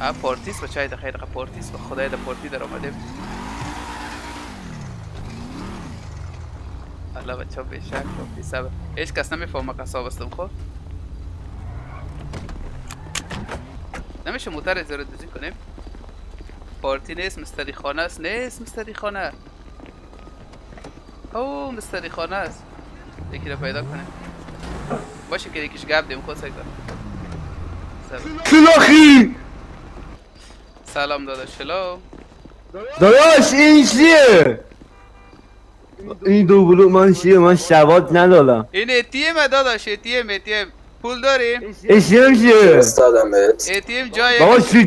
ها پارتیس بچه های دقیقه پارتیس به خدای در پارتی در آمدیم الله بچه ها بشک و صبر هیچ کس نمی‌فهمه قصاب هستم خب؟ نمیشه موتر ازاره دوزی کنیم؟ پارتی نیست مستری خانه است. نیست مستری خانه. او مستری خانه است. یکی رو پیدا کنیم. باشه که یکیش گب دیم خود سکتر سلاخی سلام داداش هلو داداش این چیه؟ این دو بلو من چیه؟ من شبات ندارم. این اتیمه داداش اتیم اتیم پول داریم اشیم چیه؟ استادم بهت. اتیم جای بابا تو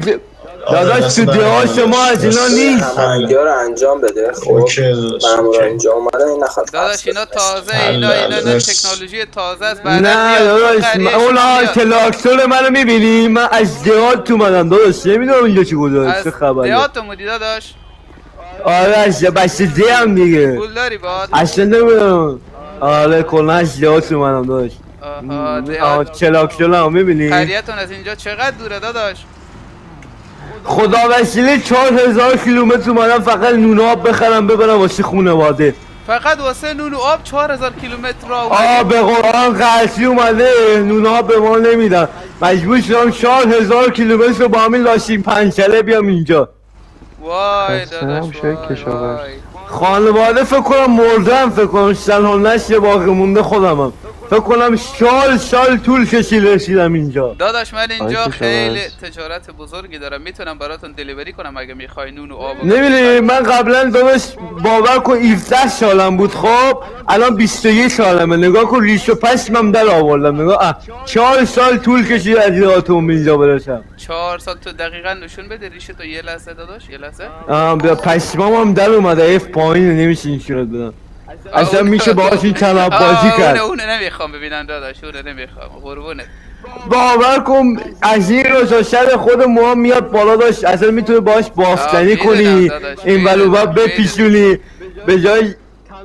داداش تو ده شما از اینا نیست. همانگی رو انجام بده. خب اوکی داداش مامور اوکی. اینجا اومده این نخواد داداش اینا تازه اینا اینا داداش. تکنولوژی تازه است. بعدا نه. داداش خریهشون من- اون ها میاد. کلاکسون منو می‌بینی؟ من از دهات تو منم داداش نمی‌دونم اینجا چی گذاشت از چه خبره. دهات اومدی داداش؟ آره از بچه ده هم دیگه. پول داری باد؟ اصلا نمی‌دونم. آره کلا از دهات تو منم داداش. آها آه دهات کلاکسون هم می‌بینی؟ خریتون از اینجا چقدر دوره داداش؟ خدا وسیله چهار هزار کیلومتر اومدم فقط نون آب بخرم ببرم واسه خونواده. فقط واسه نون و آب 4000 کیلومتر را آه به قرآن قرصی اومده نون آب به ما نمیدن. مجبور شدم چهار هزار کیلومتر رو با همین لاشین پنچله بیام اینجا. وای داداش وای خانواده فکر کنم مردم فکر کنم سلحانش یه باقی مونده خودمم. فکر کنم سال سال طول کشید رسیدم اینجا. داداش من اینجا خیلی. تجارت بزرگی دارم. می‌تونم براتون دلیوری کنم اگه می‌خوای نون و آب نمی‌دونی من قبلا داداش باور کن 17 سالم بود. خب الان 21 سالمه نگاه کن ریش و پشمم در آوردم. نگاه اه، چهار سال طول کشید از این آتوم اینجا برسم. چهار سال تو دقیقا نشون بده ریش تو. یه لحظه داداش یه لحظه. آه بیا پشمام هم در اومده. اف پایین نمیشه این صورت بدم. اصلا میشه باهاش این آه، بازی کرد. اونه اونه نمی‌خوام ببینم داداش اونه نمی‌خوام. قربونت. باور کن از این روزاشر خود ما میاد بالا داشت اصلا می‌تونه باش بافتنی آه، کنی. این ولو می‌دونم، بپیشونی به جای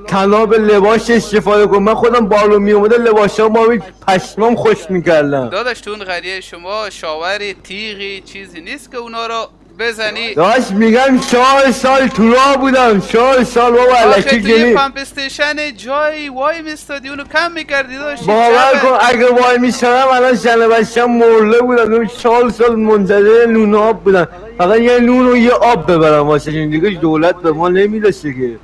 تناب لباس استفاده کن. من خودم بالو می اومده لباس ها ما پشمام خوش می‌کردم داداش تو اون قریه شما شاوری تیغی چیزی نیست که اونا رو بزنی؟ داشت میگم چهار سال تو راه بودم. چهار سال بابا علکی تو یه گلی. پمپ استیشن جای وای میستادی اونو کم می‌کردی داشت. باور کن اگه وای می‌شدم الان زن بچم مرده بودم اون چهار سال منتظر نون آب بودن. فقط یه نون و یه آب ببرم واسه این دیگه دولت به ما نمی‌رسه که.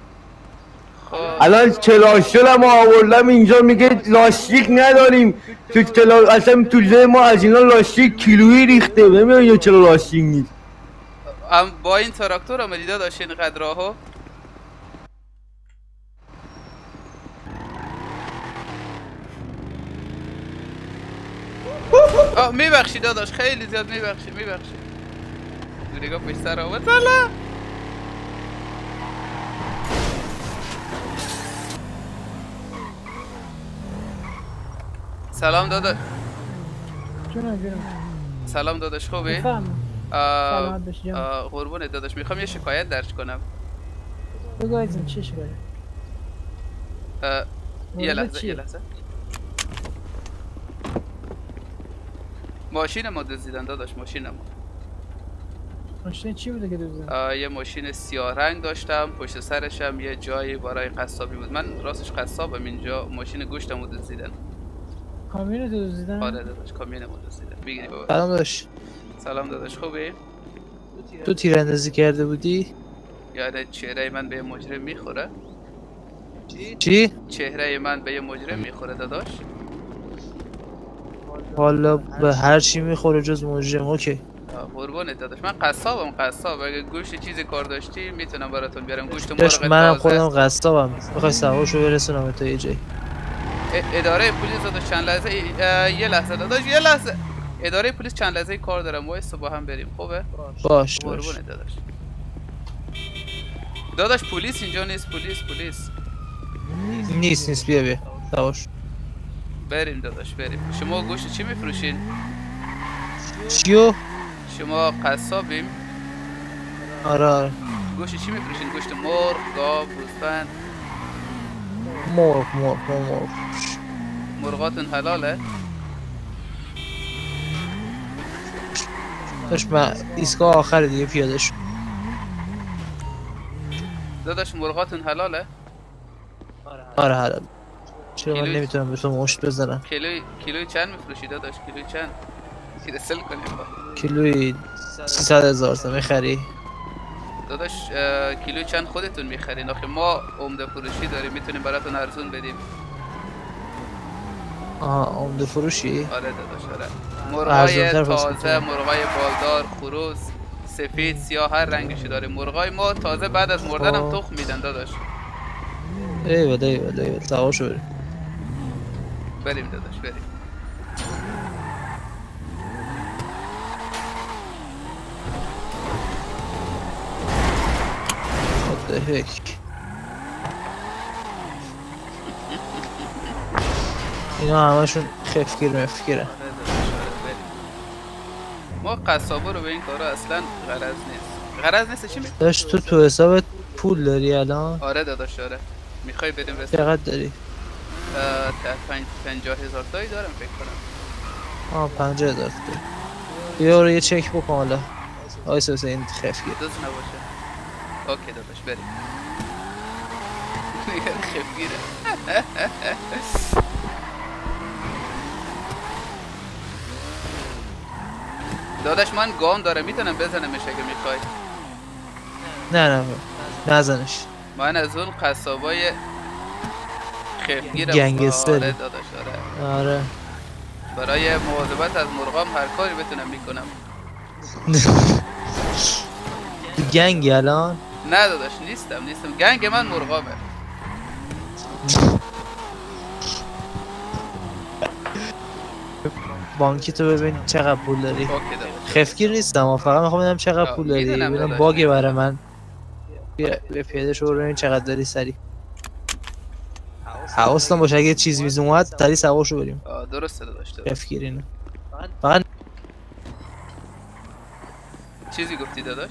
خب. الان کلاشلم آوردم. اینجا میگه لاستیک نداریم. تو کلا اصلا تو ما از اینا لاستیک کیلویی ریخته. نمی‌دونم یا چرا لاستیک نیست. با این تراکتور آمدی داداش اینقدر راهو؟ آه میبخشی داداش خیلی زیاد میبخشی میبخشی. دو نگاه پشت سر آمد سلام سلام داداش سلام داداش خوبی؟ قربونت داداش. می‌خوام یه شکایت درج کنم. بگو چی شکایت؟ آه، یه لحظه؟ یه لحظه. ماشین ما دزدیدن داداش ماشین ما. ماشین چی بوده که دوزن آه، یه ماشین سیاه رنگ داشتم پشت سرشم یه جایی برای قصابی بود. من راستش قصابم اینجا ماشین گوشتم رو دزدیدن کامیون تو دوزیدن آره داداش کامیون ما دزدیدن می‌گیری بابا. سلام داشت سلام داداش خوبی؟ تو تیراندازی کرده بودی؟ یعنی چهره من به مجرم می‌خوره؟ چی؟ چهره من به یه مجرم می‌خوره داداش؟ حالا به هر چی می‌خوره جز مجرم OK. آه، قربونت داداش. من قصابم قصاب. اگه گوشت چیزی کار داشتی می‌تونم براتون بیارم. گوشت مرغ منم خودم. قصابم. می‌خوای سوارشو برسونم تا یه جایی. اداره پلیس داداش چند لحظه؟ یه لحظه داداش یه لحظه. اداره پلیس چند لحظه کار دارم. وایسا با هم بریم. خوبه؟ باش. باش. قربونت داداش. داداش پلیس اینجا نیست. پلیس پلیس. نیست نیست. بیا بیا. سوارش بریم داداش بریم. شما گوشت چی میفروشین؟ چیو؟ شما قصابیم. آره آره. گوشت چی میفروشین؟ گوشت مرغ گاو گوسفند مرغ مرغ مرغ. مرغاتون حلاله؟ داشت من ایستگاه آخر دیگه پیاده شد. داداش مرغاتون حلاله؟ آره حالا چرا من؟ نمی‌تونم به تو مشت بزنم؟ کیلوی کیلوی چند میفروشی داداش؟ کیلوی چند؟ رسل کنیم با. کیلوی 300 هزار تا می‌خری؟ داداش کیلوی چند خودتون می‌خرین؟ آخه ما عمده فروشی داریم می‌تونیم براتون ارزون بدیم. آها عمده فروشی؟ آره داداش آره. مرغای تازه. مرغای بالدار خروس سفید سیاه هر رنگشی داریم مرغای ما تازه بعد از مردن هم خب. تخم میدن داداش. ایول ایول ایول سواشو بریم. بریم داداش بریم. What the heck? اینا همشون خفگیر مفگیره. ما قصابا رو به این کارا اصلا غرض نیست. غرض نیست چی می؟ داشت تو تو حسابت پول داری الان؟ آره داداش آره. می‌خوای بریم رسم چقدر داری. ده پنج پنجاه هزار تایی دارم فکر کنم. آه پنجه هزار داری بیا رو یه چک بکن حالا. آیس حسین خفگیر. دوست نباشه. اوکی داداش بریم. خفگیره. داداش من گام داره می‌تونم بزنمش اگه می‌خوای؟ نه نه نزنش. من از اون قصابای خفگیرم گنگستری. آره داداش آره. آره. برای مواظبت از مرغام هر کاری بتونم می‌کنم. تو گنگی الان؟ نه داداش نیستم نیستم. گنگ من مرغامه. بانکی تو ببین چقدر پول داری. خفگیر نیستم فقط می‌خوام ببینم چقدر پول داری. ببینم می‌دونم. برای من. بیا به پیاده شو ببین چقدر داری سری. حواستم باشه اگه چیزی میز اومد سری سواشو بریم. درسته داداش درسته. خفگیر اینو فقط چیزی گفتی داداش؟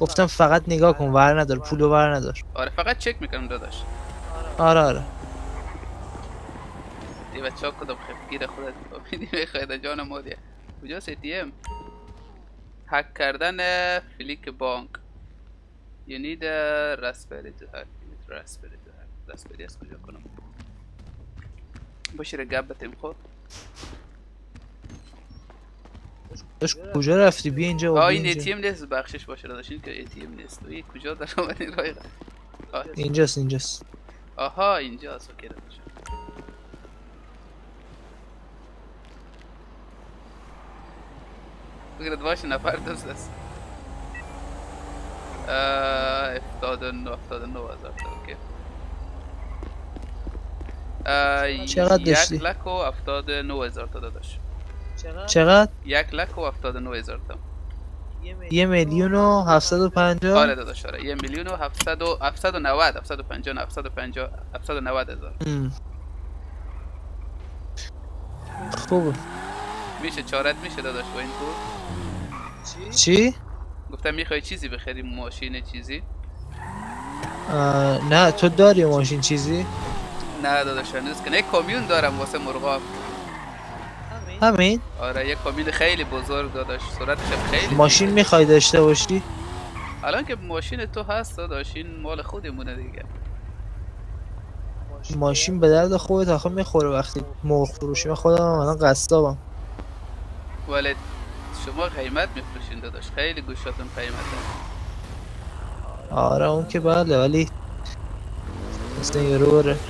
گفتم فقط نگاه کن ور ندار پولو ور ندار. آره فقط چک می‌کنم داداش. آره آره. یه بچه ها کدام خفگیر خودت میدی می‌خواید جان مادیه کجاست ATM هک کردن فلیک بانک You need a raspberry to hack You need raspberry to hack raspberry از کجا کنم باشی گب بتیم خود داش کجا رفتی بیا اینجا آه این. ATM نیست بخشش باشه داداش این که ATM نیست تو کجا در آمدین رای. اینجاست اینجاست آها اینجاست اوکی داداش بگرد باشه نفر دوست است اه، افتاد و نو افتاد و نو هزار تا اوکی چقدر داشتی؟ یک لک و افتاد و نو هزار تا داداش. چقدر؟ یک لک و افتاد و نو هزار تا. یه میلیون و هفتصد و پنجاه؟ آره داداش آره. یه میلیون و هفتصد و هفتصد و نود هفتصد و پنجاه نه، هفتصد و پنجاه هفتصد و نود هزار. خوبه. میشه چارت میشه داداش با این پول. چی؟ گفتم می‌خوای چیزی بخری ماشین چیزی؟ نه تو داری ماشین چیزی؟ نه داداش هنوز که نه یک کامیون دارم واسه مرغاب همین؟ آره یک کامیون خیلی بزرگ داداش سرعتش هم خیلی ماشین می‌خوای داشته باشی؟ الان که ماشین تو هست داداش این مال خودمونه دیگه. ماشین به درد خودت آخه می‌خوره وقتی مرغ فروشی. من خودم هم الان قصابم. ولی شما قیمت میفروشین داداش. خیلی گوشاتون قیمته. آره اون که بله ولی مثل یه رو بره.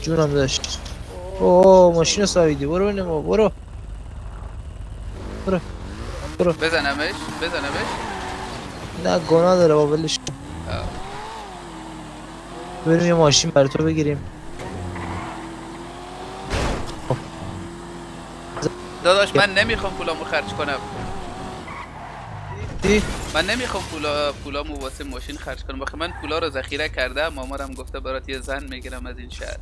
جونم داشت. اوه ماشین رو سایدی برو ببینیم. ما برو. بزنمش. بزنمش. نه گناه داره. با. آه. بریم یه ماشین برای تو بگیریم. داداش من نمی‌خوام پولامو خرج کنم. چی؟ من نمی‌خوام پولا پولامو واسه ماشین خرج کنم. بخه من پولا رو ذخیره کردم مامارم گفته برات یه زن می‌گیرم از این شهر.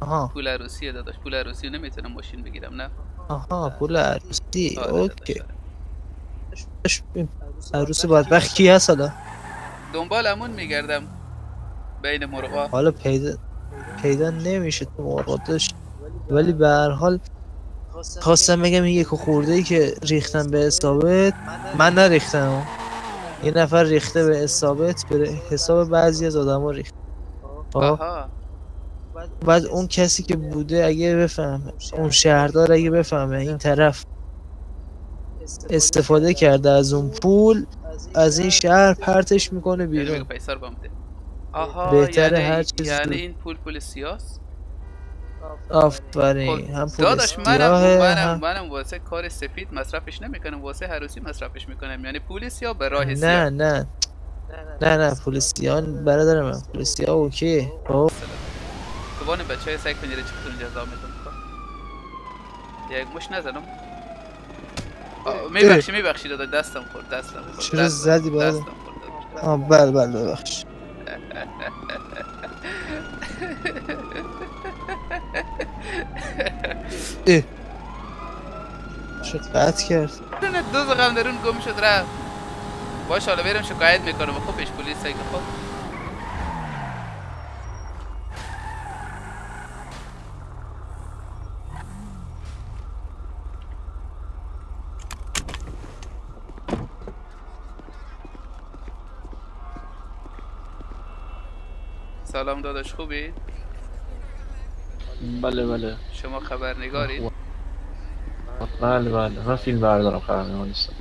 آها. پول عروسیه داداش پول عروسی نمی‌تونم ماشین بگیرم نه؟ آها پول عروسی. آره اوکی. داداش، آره. باش بریم. عروس بدبخت کی هست حالا. دنبال امون میگردم بین مرغا. حالا پیدا پیدا نمیشه تو مرغاتش ولی به هر حال خواستم بگم این یک خورده ای که ریختم به ثابت من نریختم. یه نفر ریخته به ثابت به حساب بعضی از آدما ریخت. خب. آها. بعد اون کسی که بوده اگه بفهمه اون شهردار اگه بفهمه این طرف استفاده کرده از اون پول از این شهر پرتش می‌کنه یعنی بیرون آها بهتره یعنی هر چیز یعنی این پول پول سیاست آفرین هم پول داداش منم منم منم واسه کار سفید مصرفش نمی‌کنم واسه عروسی مصرفش می‌کنم. یعنی پول سیاه به راه نه نه. نه نه پول سیاه برادر من. پول سیاه اوکی. خب. تو بان بچه های سعی کنید چطور جزا میدون یک مش نزنم. میبخشی میبخشی دادا دستم خورد دستم خورد چرا زدی برادر؟ داداش. آه بله بله ببخش اه. قطع کرد. نه دوز غم درون گم شد رفت. باش حالا برم شکایت می‌کنم خب پیش پلیس که خب. سلام داداش خوبی؟ بله بله شما خبرنگاری؟ بله بله من فیلم بردارم خبرنگار نیستم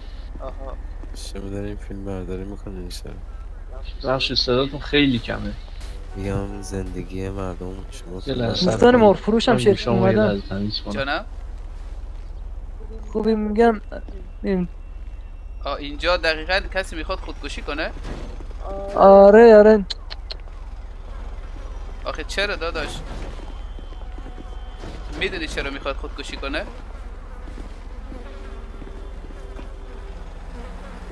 آها شما داریم فیلم برداری می‌کنین شب بخش صداتون خیلی کمه میگم زندگی مردم شما دوستان صبر مار فروش هم. شرکت اومدن. جانم؟ خوبی میگم این- آه اینجا دقیقا کسی می‌خواد خودکشی کنه؟ آره آره آخه چرا داداش می‌دونی چرا می‌خواد خودکشی کنه؟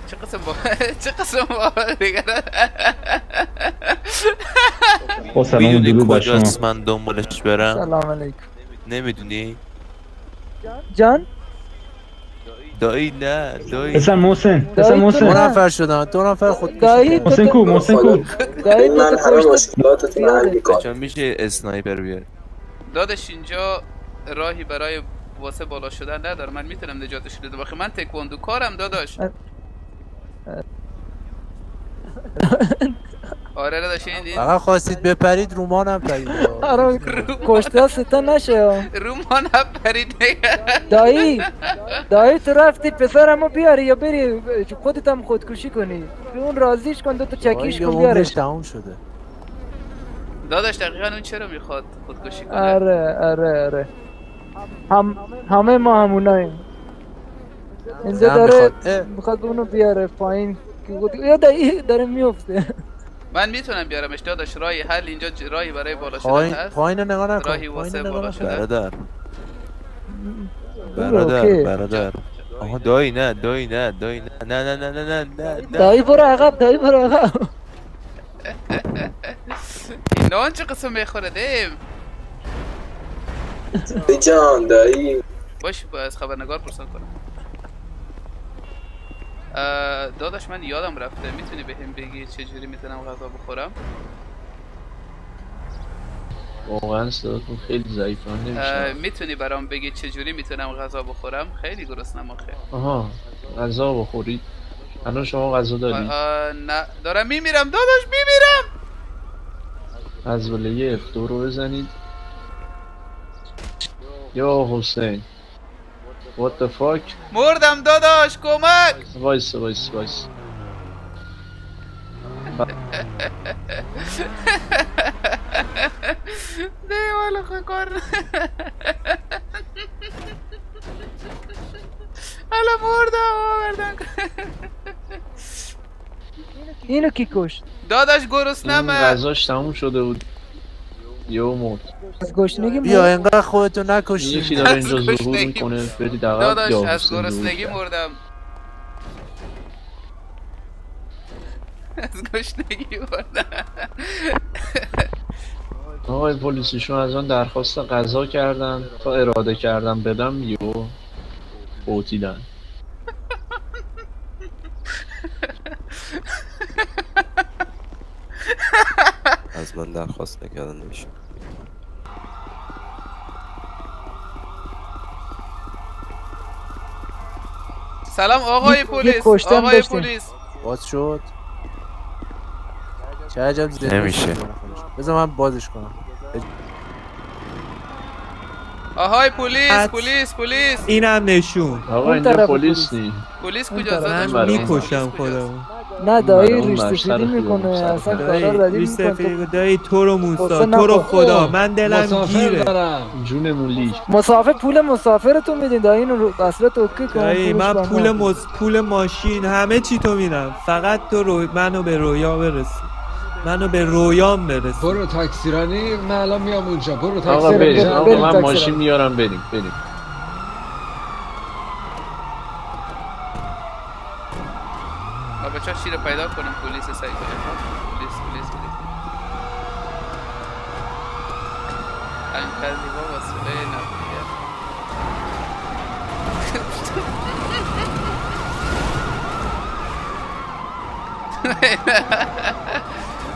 چه قسم با چه قسم با دیگه خب سلام درود بر شما. کجاست من دنبالش برم. سلام علیکم. نمی‌دونی؟ جان؟ دایی نه دایی. پسر محسن تو محسن. نه. نفر شدن دو نفر خود دایی محسن کو محسن کو؟ دایی تو من همه پشت مشکلاتتون رو حل چون میشه اسنایپر بیاری دادش اینجا راهی برای واسه بالا شدن نداره. من می‌تونم نجاتش بدم. آخه من تکواندو کارم داداش. آره داداش این فقط خواستید بپرید رومان هم پرید. آره کشته ستا نشه. رومان هم پرید. دایی دایی تو رفتی پسرمو بیاری یا بری خودت هم خودکشی کنی؟ اون راضیش کن دو تا چکیش کن بیارش. تموم شده. داداش دقیقا اون چرا می‌خواد خودکشی کنه؟ آره آره آره. هم همه ما هموناییم. اینجا داره می‌خواد. اونو بیاره پایین. یا داره میفته. من می‌تونم بیارمش داداش راهی حل اینجا راهی برای بالا شدن هست؟ پایین رو نگاه نکن. راهی واسه بالا شدن؟ برادر. برادر برادر. آها دایی نه دایی نه دایی نه نه نه نه نه نه. دایی برو عقب دایی برو عقب. اینا چه قسم می‌خوره دیم؟ به جان دایی. باش با از خبرنگار پرسان کنم. داداش من یادم رفته. می‌تونی به هم بگی چجوری می‌تونم غذا بخورم؟ واقعا صداتون خیلی ضعیف من اه، نمیشنم می‌تونی برام بگی چجوری می‌تونم غذا بخورم؟ خیلی گرسنم آخه آها غذا بخورید الان شما غذا دارید نه. دارم میمیرم داداش میمیرم! از ولی یه افتو رو بزنید. Eu vou sem. What the fuck? Murdam, dodos, kumak! Vai, vai, vai. Deu, olha o recorde. Olha, o Murdam. E no que oh, custa? Dodos, guru, hum, snama! Mas hoje estamos, tá show de. یه مرد از گشنگی بیا مرد. اینقدر خودتو نکشی یکی داره اینجا از ظهور. می‌کنه برید عقب داداش از گرسنگی. مردم از گشنگی مردم آقای پلیسیشون از آن درخواست غذا کردن تا اراده کردم بدم یو قوتیدن از من درخواست نکردن نمیشه سلام آقای پلیس کشتن آقای. پلیس باز شد چه عجب نمیشه. بذار من بازش کنم آهای پلیس. پلیس پلیس اینم نشون آقا اون اینجا پلیس. نی پلیس؟ من برای می‌کشم خودمو نه دایی ریش سفیدی می‌کنه اصلا. کارا دایی بدی ریش می‌کنه. سفید دایی تو رو موسا تو رو نخور. خدا. من دلم گیره. جونمون لیک مسافر پول مسافرتون میدین. دایی اینو اصلا توکی کن دایی من پول. مز... پول ماشین همه چی تو میدم. فقط تو رو... منو به رویا برسی. منو به رویام برسی. برو تاکسیرانی من الان میام اونجا. برو آقا بریم من ماشین. میارم بریم بریم ما بچه شیر پیدا کنیم پلیس سعی کنیم پلیس پلیس پلیس انقدر بابا سوله نبودیه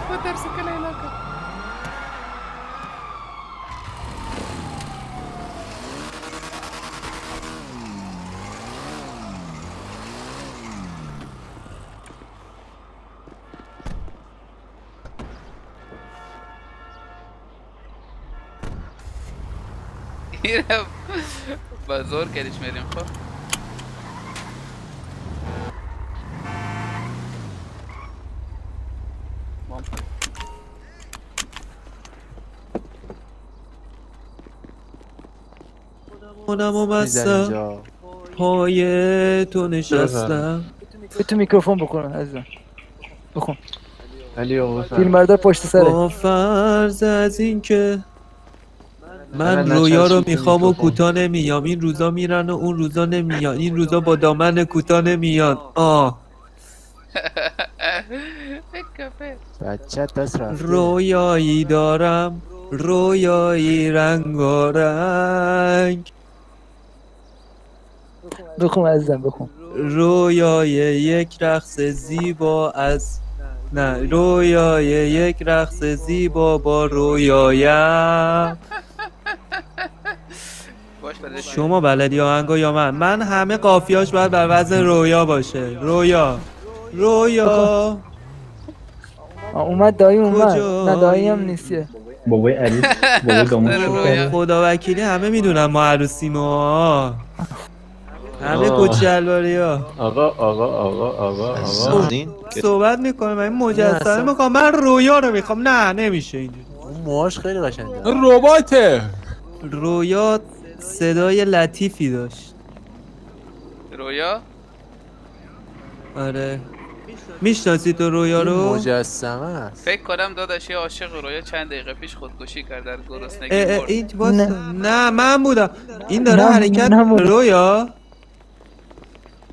مترسك العلاقة اینم با زور کردیش میریم خب. خودم و بستم. پای تو نشستم. به تو میکروفون بکن عزیزم. بخون. علی آقا فیلم پشت سره با فرض از این که من رویا رو می‌خوام و. کوتاه نمیام. این روزا میرن و اون روزا نمیان. این روزا با دامن کوتاه نمیان. آه. بچه دست رویایی دارم. رویایی رنگارنگ بخون عزیزم بخون. رویای یک رقص زیبا از نه رویای یک رقص زیبا با رویایم. شما بلدی آهنگا یا من. من همه قافیاش باید بر وزن رویا باشه. رویا. رویا. اومد دایی اومد؟ نه دایی هم نیستیه. بابای عروس بابای. کرده. خدا وکیلی همه می‌دونن ما عروسیم ها همه. کچلواری ها آقا آقا آقا آقا آقا. صحبت می‌کنه من نه، مجسمه. می‌خوام. من رویا رو می‌خوام. نه نمیشه اینجوری. اون موهاش خیلی قشنگه. رباته رویا صدای لطیفی داشت رویا آره می‌شناسی تو رویا رو مجسمه است فکر کنم داداش یه عاشق رویا چند دقیقه پیش خودکشی کرد در گرسنگی. این نه. نه من بودم این داره نه، حرکت. رویا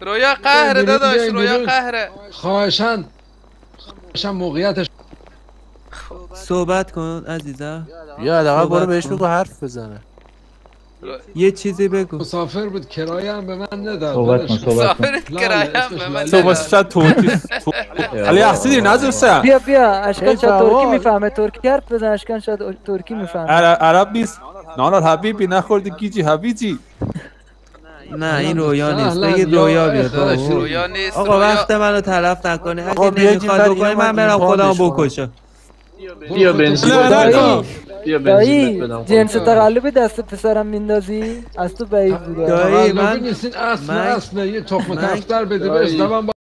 رویا قهره داداش رویا. قهره خواهشن خواهشن موقعیتش صحبت کن عزیزم یا حداقل برو بهش. بگو حرف بزنه یه چیزی بگو. مسافر بود کرایه هم به من نداد صحبت کن. صحبت کن. مسافر کرایم به من تو نداد. شاید علی احسیدی نذاشتم بیا بیا. اشکان ای شاید ترکی. می‌فهمه. ترکی حرف بزن اشکان شاید ترکی می‌فهمه. عرب نیست. نانال حبیبی نخوردی گیجی حبیجی. نه این رویا نیست. بگید یا رویا. بیاد. رویا نیست. آقا وقت منو تلف نکنه. اگه نمی‌خواد بکنی من برم خودم. بکشم بیا بنزین. بیا بنزین دایی جنس تقلبی دست پسرم میندازی؟ از تو بعید بوده دایی، من- نیست این اصل اصله یه تخم کفتر بده دایی. به